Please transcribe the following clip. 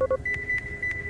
you